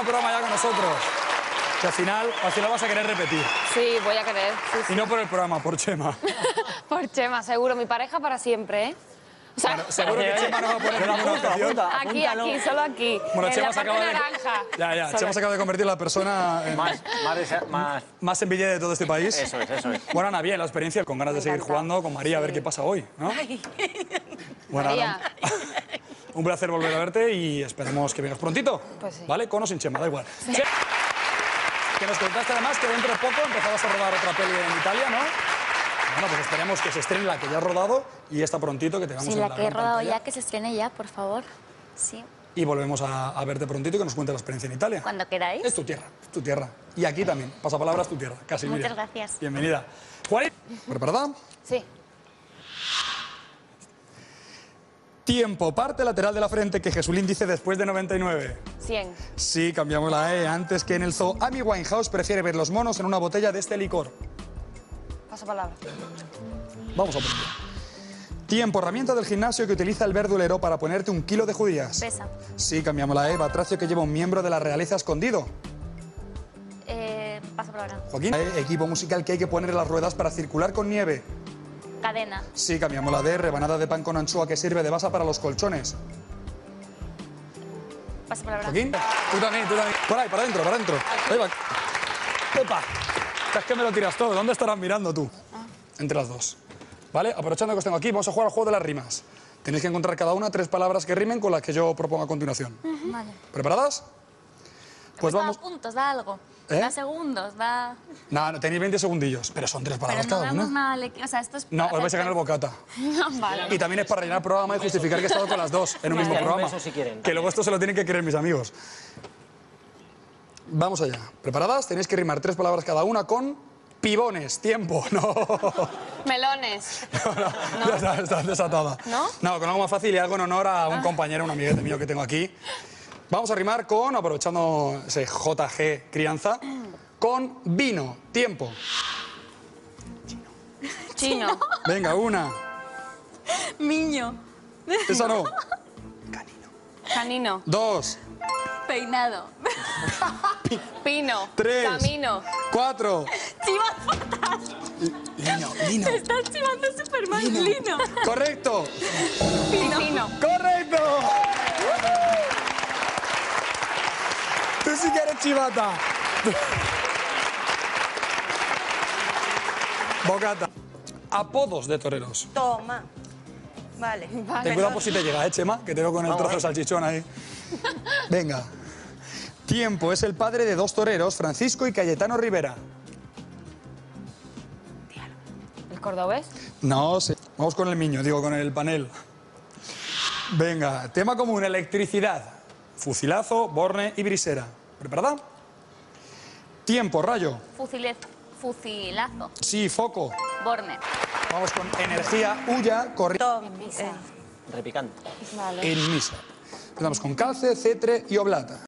último programa ya con nosotros. Que al final, al final vas a querer repetir. Sí, voy a querer. Sí, sí. Y no por el programa, por Chema. Por Chema, seguro. Mi pareja para siempre, ¿eh? O sea, Seguro que Chema no va a poner apunta, objeción. apunta. aquí, aquí, solo aquí. Bueno, en Chema la se parte acaba de... naranja. Ya, ya. Solo Chema se acaba de convertir en la persona en- Más, más, más. más en billete de todo este país. Eso es, eso es. Bueno, Ana, bien, la experiencia, con ganas de seguir encanta. jugando con María a ver qué pasa hoy, ¿no? Bueno, María. Ana, un placer volver a verte y esperemos que vengas prontito. Pues sí. ¿Vale? Con o sin Chema, da igual. Che- Que nos contaste además que dentro de poco empezabas a rodar otra peli en Italia, ¿no? Bueno, pues esperemos que se estrene la que ya has rodado y esta prontito que te vamos Sí, en la que he rodado pantalla. ya, que se estrene ya, por favor. Sí, Y volvemos a, a verte prontito y que nos cuentes la experiencia en Italia. cuando queráis. Es tu tierra, es tu tierra. Y aquí también, pasapalabra es tu tierra, casi Muchas gracias. Bienvenida. Juanita, ¿preparada? Sí. Tiempo, parte lateral de la frente que Jesulín dice después de 99. 100. Sí, cambiamos la E. Antes que en el zoo, Amy Winehouse prefiere ver los monos en una botella de este licor. Paso palabra. Vamos a por. Tiempo, herramienta del gimnasio que utiliza el verdulero para ponerte un kilo de judías. Pesa. Sí, cambiamos la E. Batracio que lleva un miembro de la realeza escondido. Eh, paso palabra. Joaquín, E, equipo musical que hay que poner en las ruedas para circular con nieve. Cadena. Sí, cambiamos la D. Rebanada de pan con anchoa que sirve de base para los colchones. Paso palabra. Joaquín, tú también, tú también. Por ahí, para adentro, para adentro. Ahí va. ¡Epa! Es que me lo tiras todo. ¿Dónde estarás mirando tú? Entre las dos. ¿Vale? Aprovechando que os tengo aquí, vamos a jugar al juego de las rimas. Tenéis que encontrar cada una tres palabras que rimen con las que yo propongo a continuación. Vale. ¿Preparadas? Pues vamos. puntos, da algo. ¿Eh? Da segundos, da... No, no, tenéis 20 segundillos, pero son tres Pero palabras no cada damos una. nada... le- O sea, esto es... No, os vais a ganar bocata. tres. vale. Y también es para rellenar el programa y justificar que he estado con las dos en un mismo Vale. programa. Un beso si quieren. Que luego esto se lo tienen que querer mis amigos. Vamos allá. ¿Preparadas? Tenéis que rimar tres palabras cada una con pibones. Tiempo. No. Melones. no, Ya está, estás desatada. ¿No? No, con algo más fácil y algo en honor a un compañero, un amiguete mío que tengo aquí. Vamos a rimar con, aprovechando ese JG crianza, con vino. Tiempo. Chino. Venga, una. Miño. Esa no. Canino. Dos. Peinado. Pino. Tres. Camino. Cuatro. Chivas fatal. Lino, lino. Te estás chivando súper mal, Lino. Correcto. Pino. ¡Correcto! Tú sí que eres chivata. Bocata. Apodos de toreros. Toma. Vale. Ten cuidado por si te llega, ¿eh, Chema? Que te veo con el trozo de salchichón ahí. Venga. Tiempo es el padre de dos toreros, Francisco y Cayetano Rivera. ¿El cordobés? No sé. Vamos con el miño, digo, con el panel. Venga, tema común, electricidad. Fucilazo, borne y brisera. ¿Preparada? Tiempo, rayo. Fusilazo. Sí, foco. Borne. Vamos con energía, huya, corriente Tom. Eh, Repicante. Vale. en misa. Empezamos con calce, cetre y oblata.